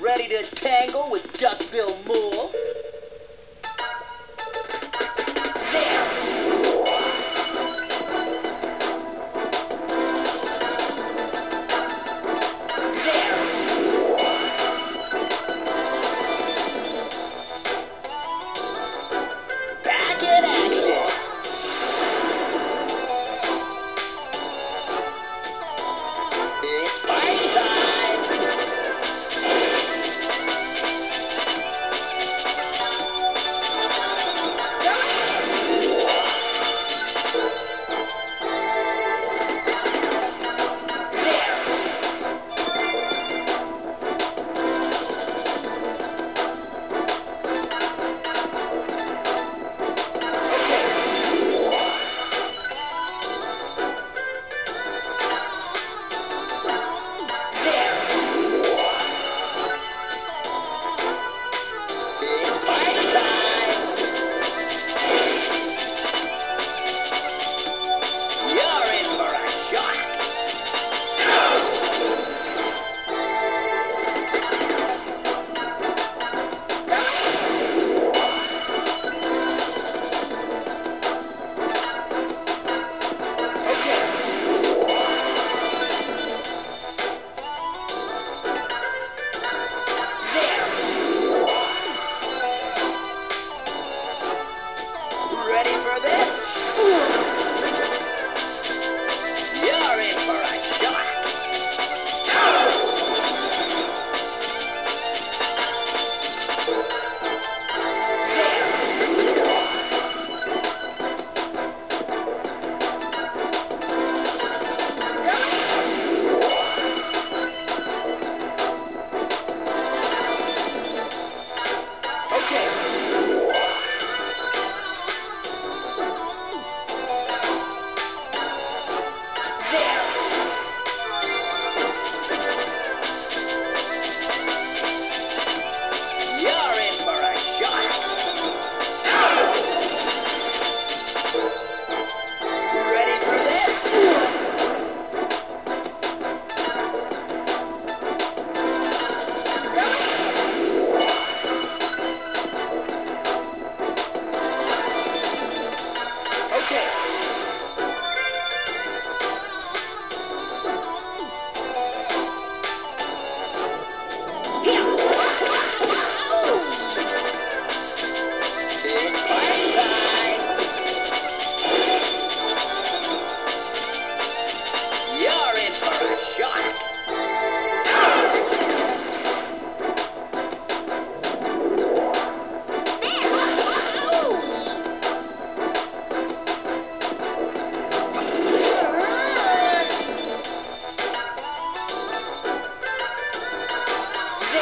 Ready to tangle with Duckbill Moore?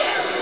There.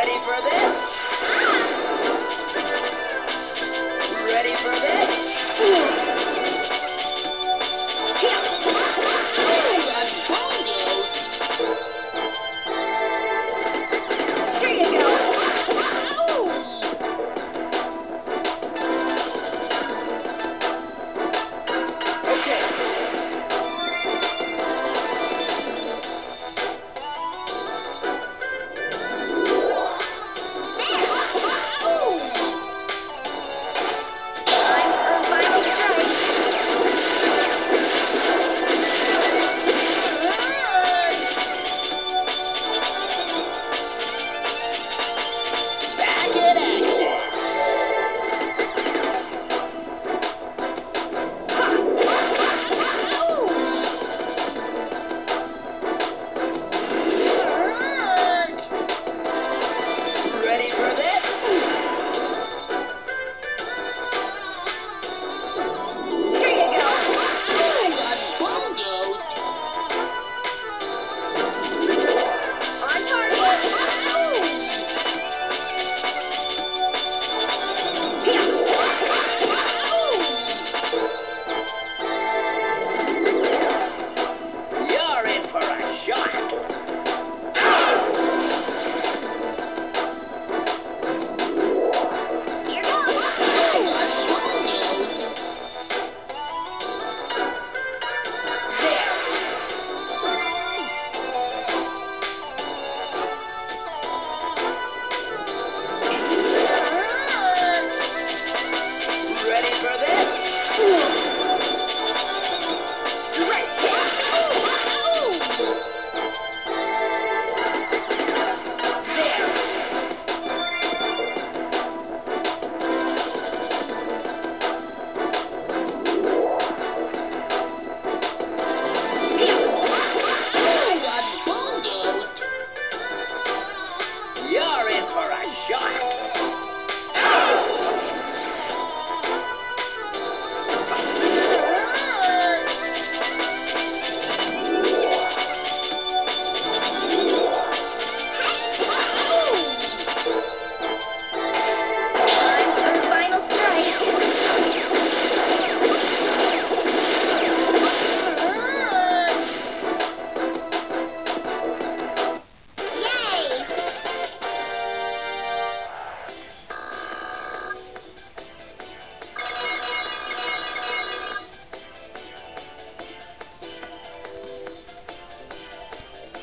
Ready for this? Ready for this?